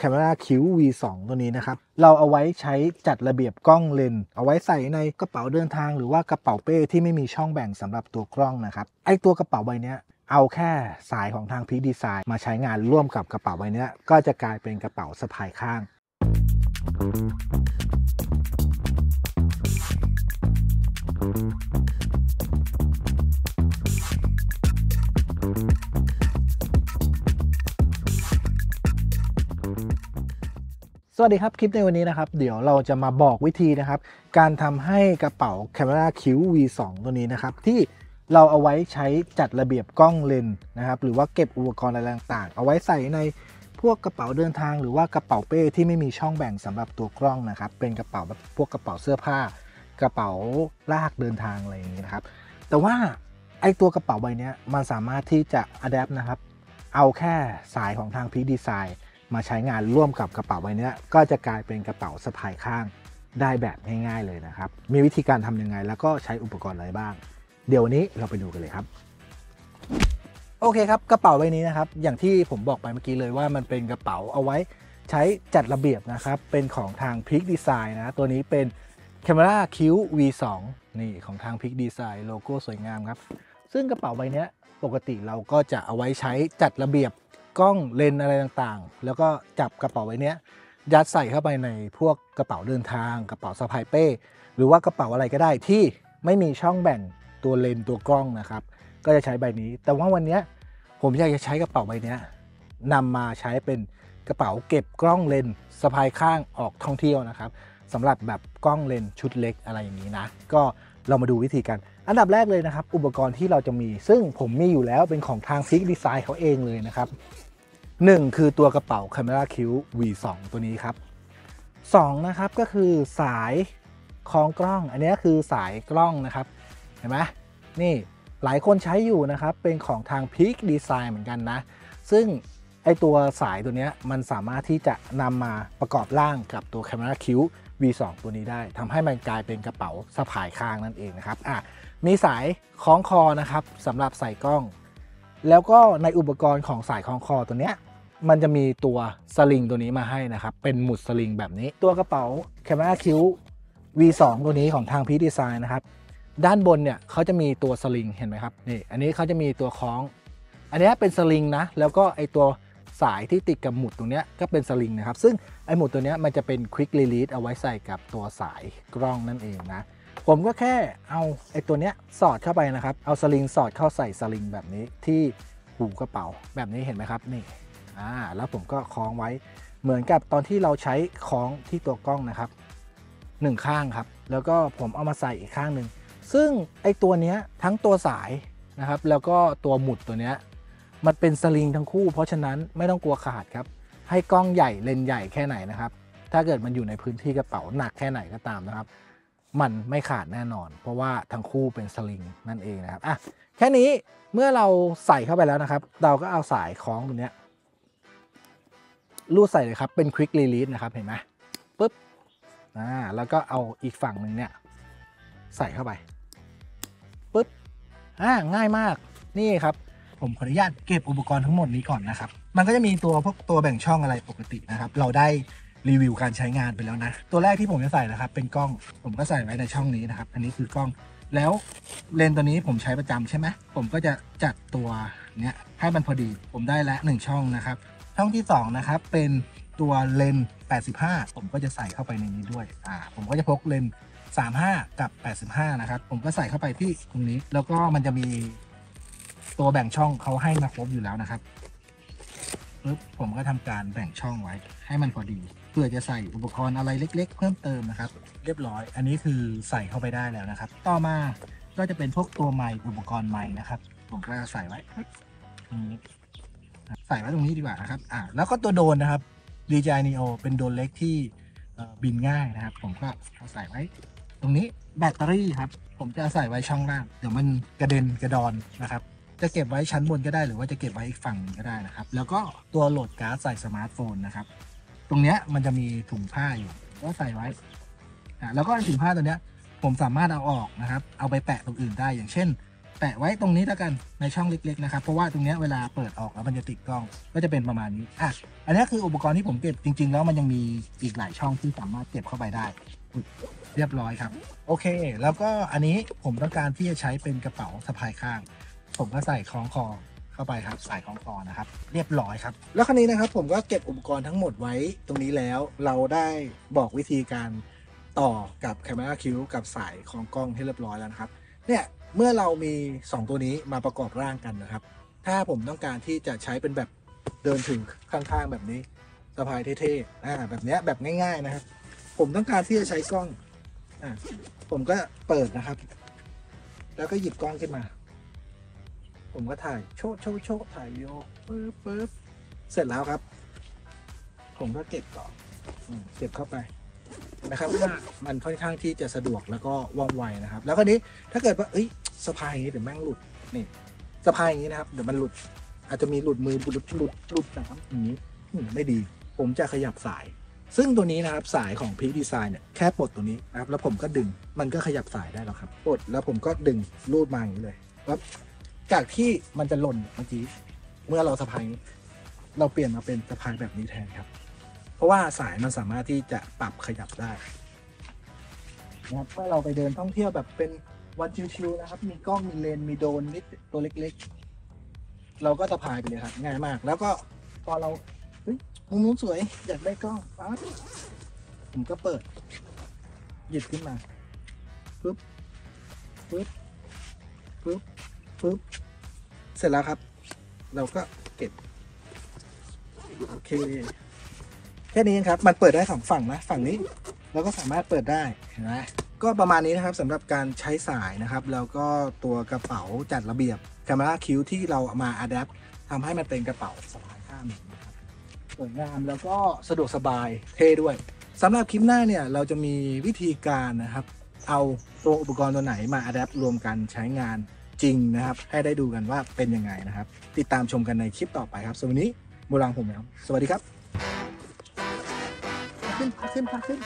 Camera Q V2 ตัวนี้นะครับ เราเอาไว้ใช้จัดระเบียบกล้องเลนส์เอาไว้ใส่ในกระเป๋าเดินทาง หรือว่ากระเป๋าเป้ที่ไม่มีช่องแบ่งสำหรับตัวกล้องนะครับ ไอตัวกระเป๋าใบนี้เอาแค่สายของทางพีดีไซน์มาใช้งานร่วมกับกระเป๋าใบนี้ก็จะกลายเป็นกระเป๋าสะพายข้าง สวัสดีครับ คลิปในวันนี้นะครับ เดี๋ยวเราจะมาบอกวิธีนะครับ การทำให้กระเป๋า Camera Q V2 ตัวนี้นะครับ ที่เราเอาไว้ใช้จัดระเบียบกล้องเลนนะครับ หรือว่าเก็บอุปกรณ์อะไรต่างๆ เอาไว้ใส่ในพวกกระเป๋าเดินทาง หรือว่ากระเป๋าเป้ที่ไม่มีช่องแบ่งสำหรับตัวกล้องนะครับ เป็นกระเป๋าแบบพวกกระเป๋าเสื้อผ้า กระเป๋าลากเดินทางอะไรอย่างนี้นะครับ แต่ว่าไอตัวกระเป๋าใบนี้มันสามารถที่จะอัดแอปนะครับ เอาแค่สายของทางพีดีไซน์ มาใช้งานร่วมกับกระเป๋าใบเนี้ยก็จะกลายเป็นกระเป๋าสะพายข้างได้แบบง่ายๆเลยนะครับ มีวิธีการทำยังไงแล้วก็ใช้อุปกรณ์อะไรบ้าง เดี๋ยววันนี้เราไปดูกันเลยครับ โอเคครับกระเป๋าใบนี้นะครับ อย่างที่ผมบอกไปเมื่อกี้เลยว่ามันเป็นกระเป๋าเอาไว้ใช้จัดระเบียบนะครับ เป็นของทาง Peak Design นะ ตัวนี้เป็น Camera Q V2 นี่ของทาง Peak Design โลโก้สวยงามครับ ซึ่งกระเป๋าใบเนี้ยปกติเราก็จะเอาไว้ใช้จัดระเบียบ กล้องเลนอะไรต่างๆ แล้วก็จับกระเป๋าใบเนี้ยยัดใส่เข้าไปในพวกกระเป๋าเดินทาง กระเป๋าสะพายเป้ หรือว่ากระเป๋าอะไรก็ได้ที่ไม่มีช่องแบ่งตัวเลนตัวกล้องนะครับ ก็จะใช้ใบนี้ แต่ว่าวันนี้ผมอยากจะใช้กระเป๋าใบนี้นำมาใช้เป็นกระเป๋าเก็บกล้องเลนสะพายข้างออกท่องเที่ยวนะครับสำหรับแบบกล้องเลนชุดเล็กอะไรอย่างนี้นะ ก็เรามาดูวิธีกัน อันดับแรกเลยนะครับ อุปกรณ์ที่เราจะมี ซึ่งผมมีอยู่แล้วเป็นของทาง Peak Design เขาเองเลยนะครับ 1 คือตัวกระเป๋า Camera Q V2 ตัวนี้ครับ2นะครับก็คือสายคล้องกล้อง อันนี้คือสายกล้องนะครับ เห็นไหมนี่หลายคนใช้อยู่นะครับ เป็นของทาง Peak Design เหมือนกันนะ ซึ่งไอตัวสายตัวนี้มันสามารถที่จะนำมาประกอบร่างกับตัว Camera Q V2 ตัวนี้ได้ทำให้มันกลายเป็นกระเป๋าสะพายข้างนั่นเองนะครับอะมีสายคล้องคอนะครับสำหรับใส่กล้อง แล้วก็ในอุปกรณ์ของสายคล้องคอตัวเนี้ย มันจะมีตัวสลิงตัวนี้มาให้นะครับ เป็นหมุดสลิงแบบนี้ ตัวกระเป๋า Camera Q V2 ตัวนี้ของทางพีดีไซน์นะครับ ด้านบนเนี่ยเขาจะมีตัวสลิงเห็นไหมครับนี่อันนี้เขาจะมีตัวคล้อง อันนี้เป็นสลิงนะ แล้วก็ไอตัวสายที่ติดกับหมุดตรงนี้ก็เป็นสลิงนะครับ ซึ่งไอหมุดตัวนี้มันจะเป็นควิก r ี l ี a เอาไว้ใส่กับตัวสายกล้องนั่นเองนะผมก็แค่เอาไอตัวเนี้ยสอดเข้าไปนะครับ เอาสลิงสอดเข้าใส่สลิงแบบนี้ที่หูกระเป๋าแบบนี้เห็นไหมครับนี่ อ่าแล้วผมก็คล้องไว้เหมือนกับตอนที่เราใช้คล้องที่ตัวกล้องนะครับหนึ่งข้างครับ แล้วก็ผมเอามาใส่อีกข้างหนึ่งซึ่งไอตัวเนี้ยทั้งตัวสายนะครับ แล้วก็ตัวหมุดตัวเนี้ยมันเป็นสลิงทั้งคู่ เพราะฉะนั้นไม่ต้องกลัวขาดครับ ให้กล้องใหญ่เลนใหญ่แค่ไหนนะครับ ถ้าเกิดมันอยู่ในพื้นที่กระเป๋าหนักแค่ไหนก็ตามนะครับ มันไม่ขาดแน่นอน เพราะว่าทั้งคู่เป็นสลิงนั่นเองนะครับอะแค่นี้เมื่อเราใส่เข้าไปแล้วนะครับ เราก็เอาสายคล้องตัวเนี้ย ลูดใส่เลยครับ เป็นควิก r ี l ี a นะครับ เห็นไหมปุ๊บอ่าแล้วก็เอาอีกฝั่งหนึ่งเนี่ย ใส่เข้าไปปุ๊บอ่าง่ายมากนี่ครับ ผมขออนุญาตเก็บอุปกรณ์ทั้งหมดนี้ก่อนนะครับ มันก็จะมีตัวพวกตัวแบ่งช่องอะไรปกตินะครับ เราได้รีวิวการใช้งานไปแล้วนะ ตัวแรกที่ผมจะใส่นะครับ เป็นกล้องผมก็ใส่ไว้ในช่องนี้นะครับ อันนี้คือกล้องแล้วเลนตัวนี้ผมใช้ประจำใช่ไหมผมก็จะจัดตัวเนี้ยให้มันพอดี ผมได้แล้วหนึ่งช่องนะครับ ช่องที่สองนะครับ เป็นตัวเลนส์85 ผมก็จะใส่เข้าไปในนี้ด้วยอ่าผมก็จะพกเลนส์35 กับ 85 นะครับ ผมก็ใส่เข้าไปที่ตรงนี้ แล้วก็มันจะมีตัวแบ่งช่องเขาให้มาครบอยู่แล้วนะครับปึ๊บผมก็ทำการแบ่งช่องไว้ ให้มันพอดีเพื่อจะใส่อุปกรณ์อะไรเล็ก ๆ เพิ่มเติมนะครับ เรียบร้อย อันนี้คือใส่เข้าไปได้แล้วนะครับ ต่อมาก็จะเป็นพวกตัวไมค์อุปกรณ์ไมค์นะครับ ผมก็จะใส่ไว้ตรงนี้ ใส่ไว้ตรงนี้ดีกว่านะครับอ่าแล้วก็ตัวโดนนะครับ DJI Neo เป็นโดนเล็กที่บินง่ายนะครับ ผมก็เอาใส่ไว้ ตรงนี้แบตเตอรี่ครับ ผมจะใส่ไว้ช่องล่าง เดี๋ยวมันกระเด็นกระดอนนะครับ จะเก็บไว้ชั้นบนก็ได้หรือว่าจะเก็บไว้อีกฝั่งก็ได้นะครับ แล้วก็ตัวโหลดการ์ดใส่สมาร์ทโฟนนะครับ ตรงเนี้ยมันจะมีถุงผ้าอยู่ ก็ใส่ไว้อะแล้วก็ถุงผ้าตัวเนี้ยผมสามารถเอาออกนะครับ เอาไปแปะตรงอื่นได้อย่างเช่น แปะไว้ตรงนี้แล้วกันในช่องเล็ก ๆ นะครับ เพราะว่าตรงนี้เวลาเปิดออกแล้วมันจะติดกล้องก็จะเป็นประมาณนี้อะอันนี้คืออุปกรณ์ที่ผมเก็บจริง ๆ แล้วมันยังมีอีกหลายช่องที่สามารถเก็บเข้าไปได้เรียบร้อยครับ โอเค แล้วก็อันนี้ผมต้องการที่จะใช้เป็นกระเป๋าสะพายข้าง ผมก็ใส่คล้องคอเข้าไปครับใส่คล้องคอนะครับ เรียบร้อยครับ แล้วคราวนี้นะครับผมก็เก็บอุปกรณ์ทั้งหมดไว้ตรงนี้แล้ว เราได้บอกวิธีการต่อกับ Camera Q กับสายของกล้องให้เรียบร้อยแล้วนะครับ เนี่ย เมื่อเรามี 2 ตัวนี้มาประกอบร่างกันนะครับ ถ้าผมต้องการที่จะใช้เป็นแบบเดินถึงข้างๆแบบนี้สะพายเท่ๆอ่าแบบเนี้ยแบบง่าย ๆนะครับ ผมต้องการที่จะใช้กล้องอ่าผมก็เปิดนะครับ แล้วก็หยิบกล้องขึ้นมา ผมก็ถ่ายโชว์โชว์โชว์ถ่ายวิดีโอปึ๊บปึ๊บเสร็จแล้วครับ ผมก็เก็บต่ออืมเก็บเข้าไป นะครับว่ามันค่อนข้างที่จะสะดวกแล้วก็ว่องไวนะครับ แล้วคราวนี้ถ้าเกิดว่าเอ้ยสะพายอย่างนี้เดี๋ยวแม่งหลุดนี่สะพายอย่างนี้นะครับเดี๋ยวมันหลุด อาจจะมีหลุดมือหลุดหลุดหลุดน้ำอย่างนี้ไม่ดี ผมจะขยับสาย ซึ่งตัวนี้นะครับสายของพีดีไซน์เนี่ยแค่ปลดตัวนี้นะครับแล้วผมก็ดึงมันก็ขยับสายได้แล้วครับปลดแล้วผมก็ดึงรูดมาอย่างนี้เลยปั๊บจากที่มันจะหล่นเมื่อกี้เมื่อเราสะพายเราเปลี่ยนมาเป็นสะพายแบบนี้แทนครับ เพราะว่าสายมันสามารถที่จะปรับขยับได้นะครับเมื่อเราไปเดินท่องเที่ยวแบบเป็นวันชิวๆนะครับ มีกล้องมีเลนมีโดนนิดตัวเล็กๆ เราก็สะพายไปเลยครับง่ายมาก แล้วก็พอเราเฮ้ยมุมนู้นสวยอยากได้กล้องปั๊บผมก็เปิด หยิบขึ้นมาปึ๊บปึ๊บปึ๊บปึ๊บเสร็จแล้วครับ เราก็เก็บ โอเค ค่นี้เองครับ มันเปิดได้สองฝั่งนะ ฝั่งนี้เราก็สามารถเปิดได้เห็นไหมก็ประมาณนี้นะครับสำหรับการใช้สายนะครับ แล้วก็ตัวกระเป๋าจัดระเบียบ Camera Q ที่เรามาอัดแอปทำให้มันเป็นกระเป๋าสะพายข้างนี้ครับสวยงามแล้วก็สะดวกสบายเท่ด้วยสำหรับคลิปหน้าเนี่ยเราจะมีวิธีการนะครับ เอาตัวอุปกรณ์ตัวไหนมาอัดแอปรวมกันใช้งานจริงนะครับ ให้ได้ดูกันว่าเป็นยังไงนะครับ ติดตามชมกันในคลิปต่อไปครับสำหรับวันนี้โบราณผมแล้วสวัสดีครับ ขึ้นพาขึ้นพาขึ้น